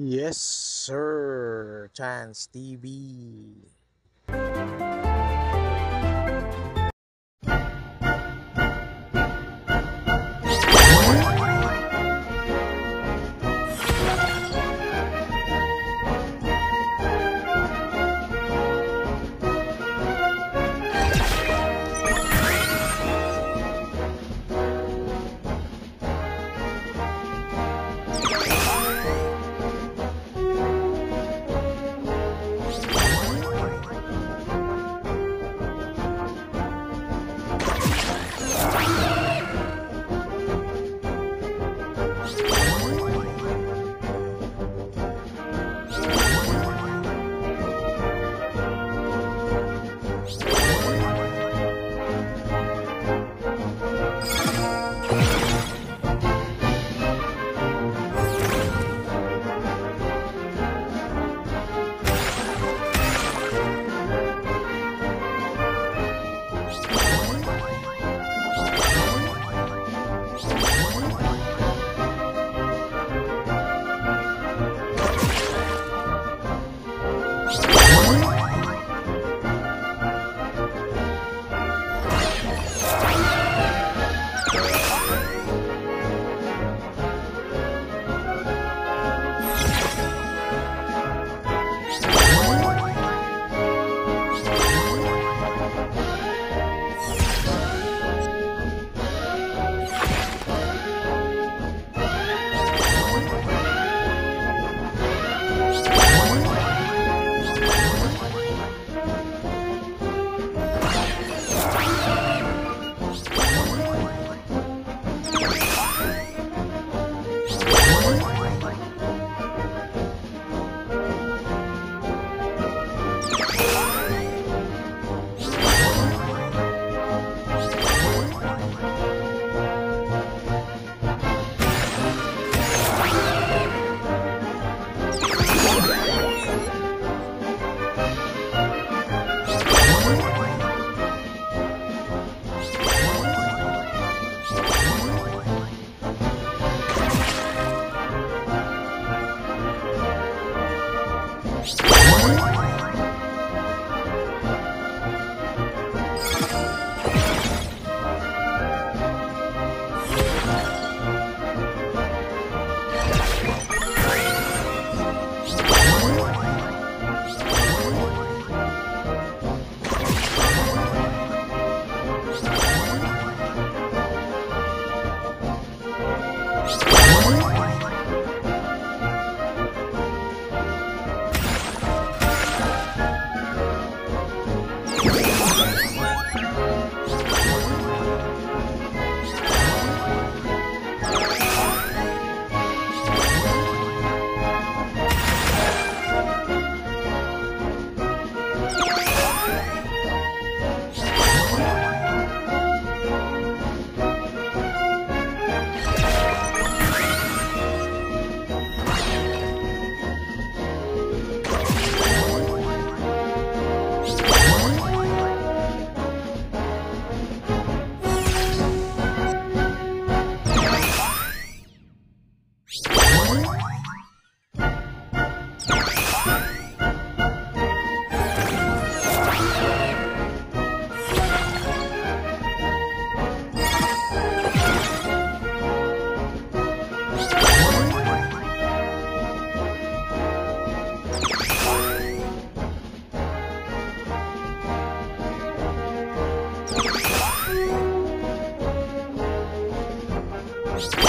Yes, sir. Chance TV. First. Bye. podcast.